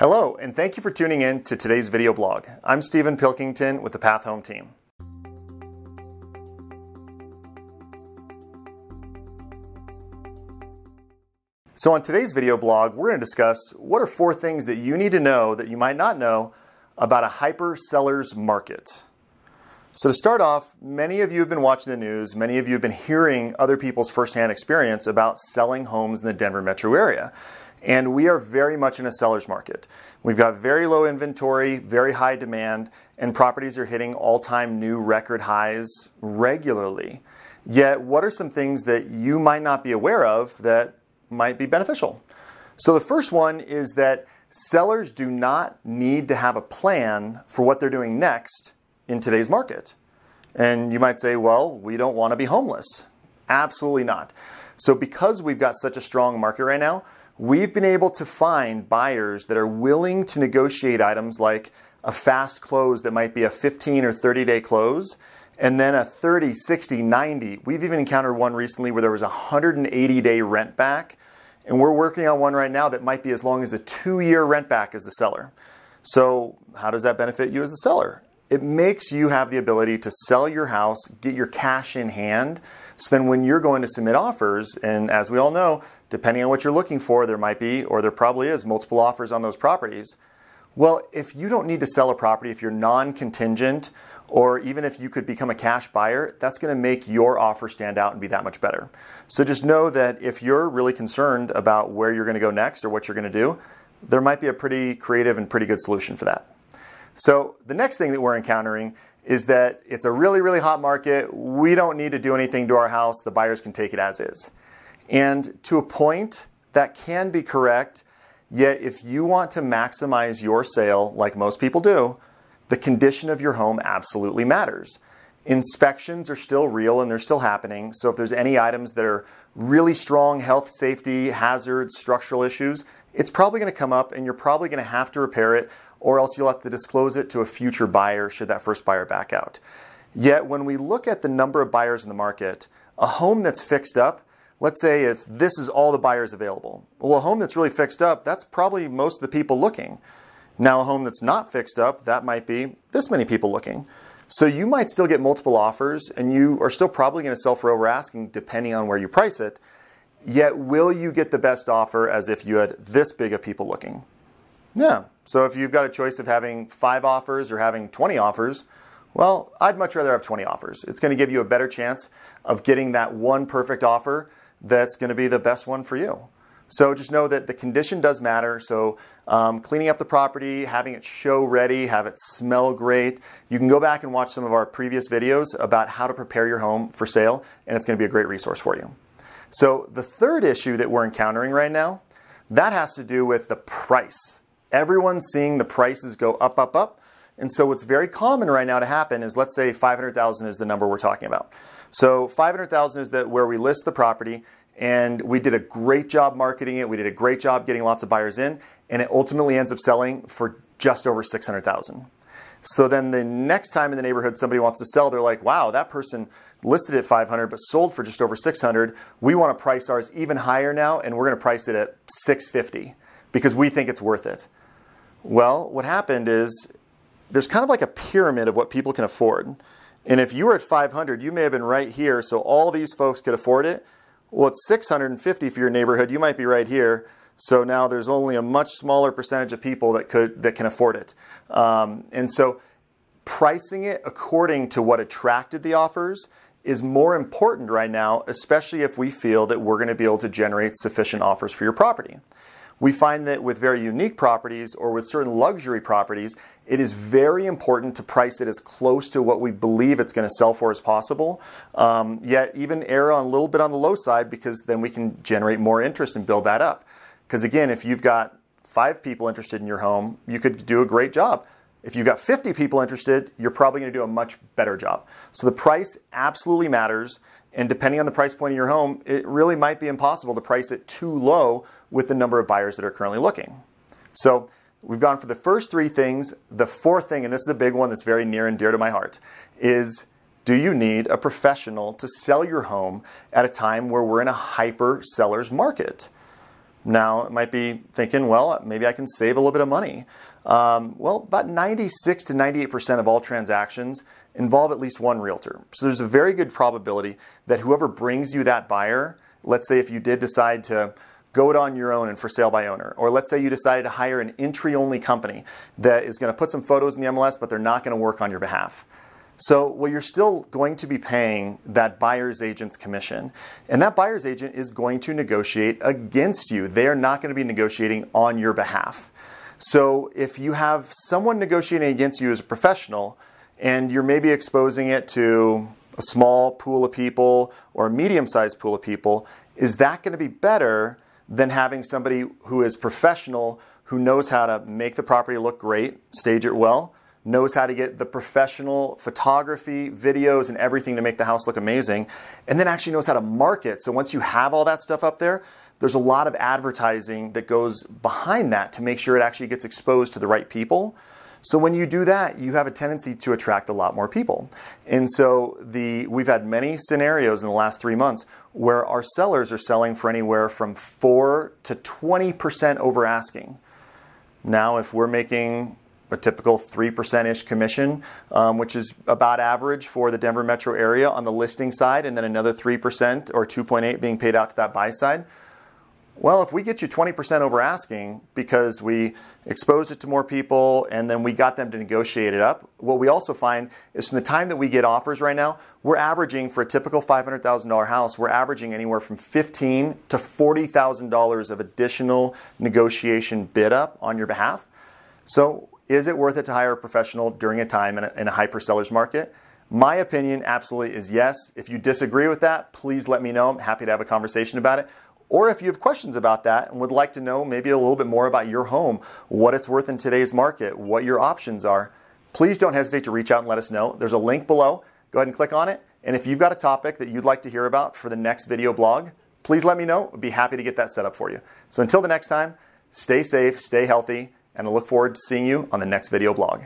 Hello, and thank you for tuning in to today's video blog. I'm Steven Pilkington with the Path Home team. So on today's video blog, we're going to discuss what are four things that you need to know that you might not know about a hyper seller's market. So to start off, many of you have been watching the news, many of you have been hearing other people's firsthand experience about selling homes in the Denver metro area. And we are very much in a seller's market. We've got very low inventory, very high demand, and properties are hitting all time new record highs regularly. Yet, what are some things that you might not be aware of that might be beneficial? So, the first one is that sellers do not need to have a plan for what they're doing next in today's market. And you might say, well, we don't want to be homeless. Absolutely not. So, because we've got such a strong market right now, we've been able to find buyers that are willing to negotiate items like a fast close that might be a 15 or 30 day close, and then a 30, 60, 90. We've even encountered one recently where there was a 180 day rent back, and we're working on one right now that might be as long as a two year rent back as the seller. So, how does that benefit you as the seller? It makes you have the ability to sell your house, get your cash in hand. So then, when you're going to submit offers, and as we all know, depending on what you're looking for, there might be, or there probably is, multiple offers on those properties. Well, if you don't need to sell a property, if you're non contingent, or even if you could become a cash buyer, that's going to make your offer stand out and be that much better. So just know that if you're really concerned about where you're going to go next or what you're going to do, there might be a pretty creative and pretty good solution for that. So the next thing that we're encountering is that it's a really, really hot market. We don't need to do anything to our house. The buyers can take it as is. And to a point, that can be correct. Yet, if you want to maximize your sale, like most people do, the condition of your home absolutely matters. Inspections are still real and they're still happening. So, if there's any items that are really strong health, safety, hazards, structural issues, it's probably going to come up and you're probably going to have to repair it, or else you'll have to disclose it to a future buyer should that first buyer back out. Yet, when we look at the number of buyers in the market, a home that's fixed up let's say if this is all the buyers available. Well, a home that's really fixed up, that's probably most of the people looking. Now, a home that's not fixed up, that might be this many people looking. So you might still get multiple offers and you are still probably going to sell for over asking depending on where you price it. Yet, will you get the best offer as if you had this big of people looking? Yeah. So if you've got a choice of having five offers or having 20 offers, well, I'd much rather have 20 offers. It's going to give you a better chance of getting that one perfect offer that's going to be the best one for you. So just know that the condition does matter. So um, cleaning up the property, having it show ready, have it smell great. You can go back and watch some of our previous videos about how to prepare your home for sale, and it's going to be a great resource for you. So the third issue that we're encountering right now, that has to do with the price. Everyone's seeing the prices go up, up, up. And so what's very common right now to happen is let's say 500,000 is the number we're talking about. So 500,000 is that where we list the property and we did a great job marketing it. We did a great job getting lots of buyers in and it ultimately ends up selling for just over 600,000. So then the next time in the neighborhood somebody wants to sell, they're like, "Wow, that person listed at 500 but sold for just over 600. We want to price ours even higher now and we're going to price it at 650 because we think it's worth it." Well, what happened is there's kind of like a pyramid of what people can afford. And if you were at 500, you may have been right here, so all these folks could afford it. Well, it's 650 for your neighborhood. You might be right here. So now there's only a much smaller percentage of people that could that can afford it. Um, and so pricing it according to what attracted the offers is more important right now, especially if we feel that we're going to be able to generate sufficient offers for your property. We find that with very unique properties or with certain luxury properties, it is very important to price it as close to what we believe it's going to sell for as possible. Um, yet, even err on a little bit on the low side because then we can generate more interest and build that up. Because again, if you've got five people interested in your home, you could do a great job. If you've got 50 people interested, you're probably going to do a much better job. So the price absolutely matters. And depending on the price point of your home, it really might be impossible to price it too low with the number of buyers that are currently looking. So we've gone for the first three things. The fourth thing, and this is a big one that's very near and dear to my heart, is do you need a professional to sell your home at a time where we're in a hyper seller's market? Now, it might be thinking, well, maybe I can save a little bit of money. Um, well, about 96 to 98% of all transactions involve at least one realtor. So there's a very good probability that whoever brings you that buyer, let's say if you did decide to go it on your own and for sale by owner, or let's say you decided to hire an entry only company that is going to put some photos in the MLS, but they're not going to work on your behalf. So, well, you're still going to be paying that buyer's agent's commission. And that buyer's agent is going to negotiate against you. They are not going to be negotiating on your behalf. So, if you have someone negotiating against you as a professional and you're maybe exposing it to a small pool of people or a medium sized pool of people, is that going to be better than having somebody who is professional, who knows how to make the property look great, stage it well? knows how to get the professional photography, videos, and everything to make the house look amazing, and then actually knows how to market. So once you have all that stuff up there, there's a lot of advertising that goes behind that to make sure it actually gets exposed to the right people. So when you do that, you have a tendency to attract a lot more people. And so the we've had many scenarios in the last 3 months where our sellers are selling for anywhere from 4 to 20% over asking. Now if we're making a typical 3% ish commission, um, which is about average for the Denver metro area on the listing side, and then another 3% or 2.8 being paid out to that buy side. Well, if we get you 20% over asking because we exposed it to more people and then we got them to negotiate it up, what we also find is from the time that we get offers right now, we're averaging for a typical $500,000 house, we're averaging anywhere from 15 to $40,000 of additional negotiation bid up on your behalf. So is it worth it to hire a professional during a time in a, in a hyper seller's market? My opinion absolutely is yes. If you disagree with that, please let me know. I'm happy to have a conversation about it. Or if you have questions about that and would like to know maybe a little bit more about your home, what it's worth in today's market, what your options are, please don't hesitate to reach out and let us know. There's a link below. Go ahead and click on it. And if you've got a topic that you'd like to hear about for the next video blog, please let me know. I'd be happy to get that set up for you. So until the next time, stay safe, stay healthy, and I look forward to seeing you on the next video blog.